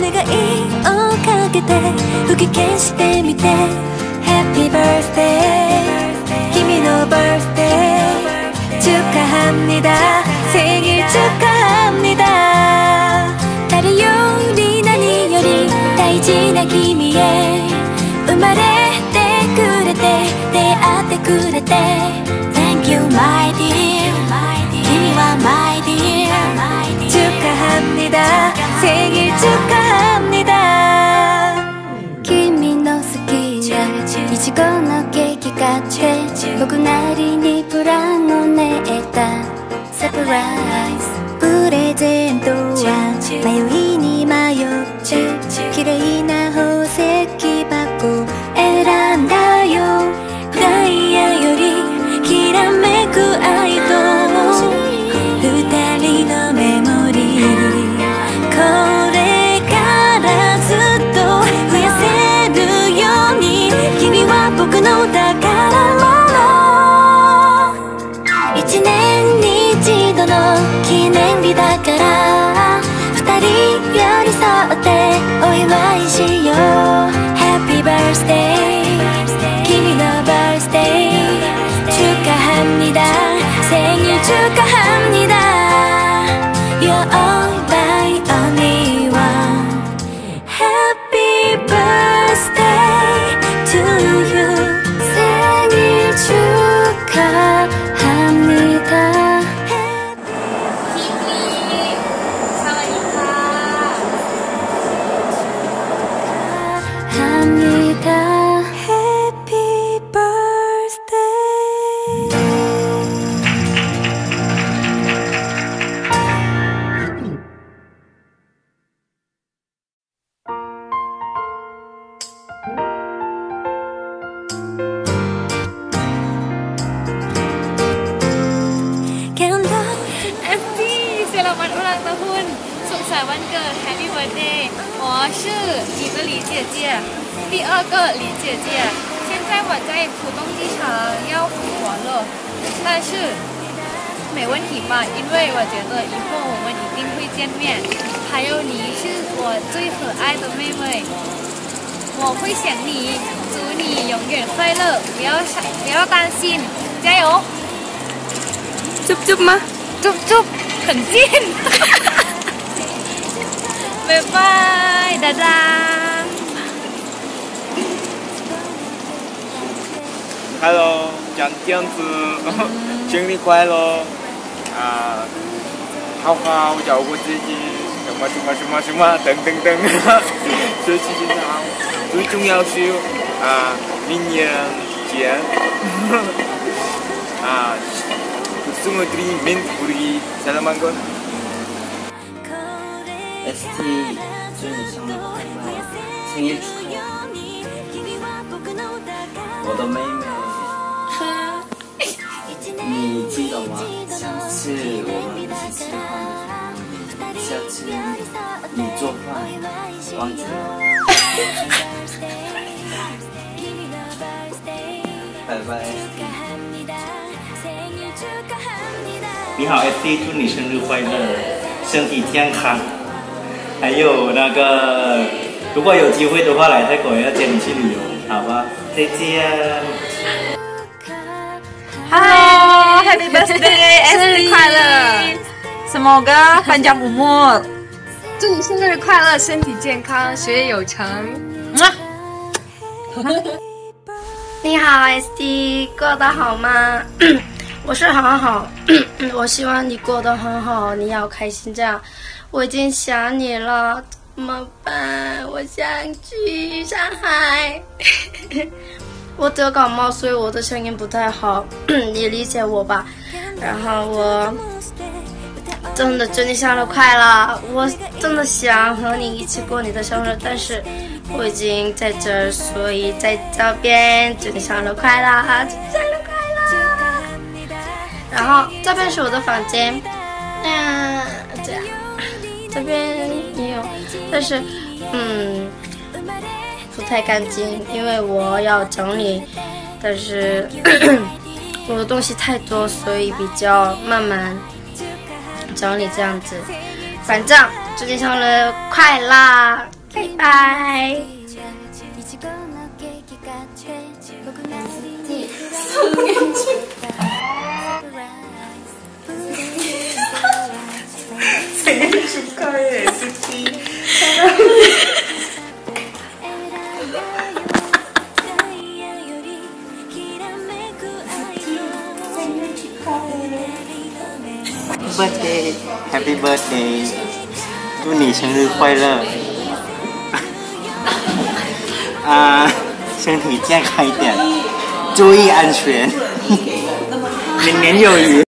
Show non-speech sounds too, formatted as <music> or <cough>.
내가 이어가게 돼. 우기 캐시때 밑에 Happy birthday. 김인호 birthday. 축하합니다. プレゼントは迷い เซราวันอุลังตะพุนสุขสันต์วันเกิด Happy Birthday 我是一个李姐姐第二个李姐姐现在我在浦东机场要回国了但是没问题吧因为我觉得以后我们一定会见面还有你是我最可爱的妹妹我会想你祝你永远快乐不要伤不要担心加油จุ๊บจุ๊บมา จุ๊บจุ๊บ 很近 <laughs> 拜拜哒哒 Hello，讲这样子，<laughs> 生日快乐啊！好好照顾自己，什么什么什么什么等等等，学习真好。最重要是啊，明年见 <laughs> 啊 ，semua tri min pergi salaman kon. ST 祝你生日快乐，生日축하해！我的妹妹，你记得吗？上次我们一起吃饭的时候，下次你做饭忘记了。拜拜。 你好，ST，祝你生日快乐，身体健康。还有那个，如果有机会的话，来泰国要接你去旅游，好吧？再见。Hello，Happy Birthday，<laughs> 生日快乐！Semoga panjang umur，祝你生日快乐，身体健康，学业有成。<laughs> 你好，SD，过得好吗？我是好好，<coughs> 我希望你过得很好，你要开心这样。我已经想你了，怎么办？我想去上海。<laughs> 我得感冒，所以我的声音不太好，<coughs> 你理解我吧。然后我真的祝你生日快乐！我真的想和你一起过你的生日，但是我已经在这儿，所以在这边祝你生日快乐，祝你生日快乐！然后这边是我的房间，嗯，这样，这边也有，但是嗯不太干净，因为我要整理，但是 <coughs> 我的东西太多，所以比较慢慢整理这样子。反正祝你生日快乐，拜拜。Birthday. Happy birthday. 祝你生日快乐。<laughs> 啊身体健康一点。注意安全。<laughs> 年年有余